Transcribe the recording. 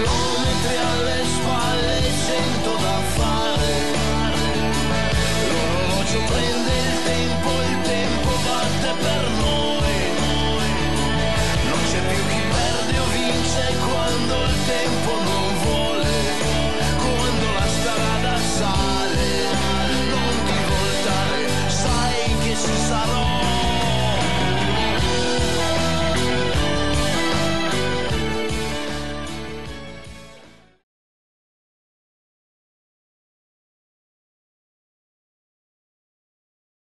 chilometri alle spalle sento da fare. L'orologio prende il tempo, il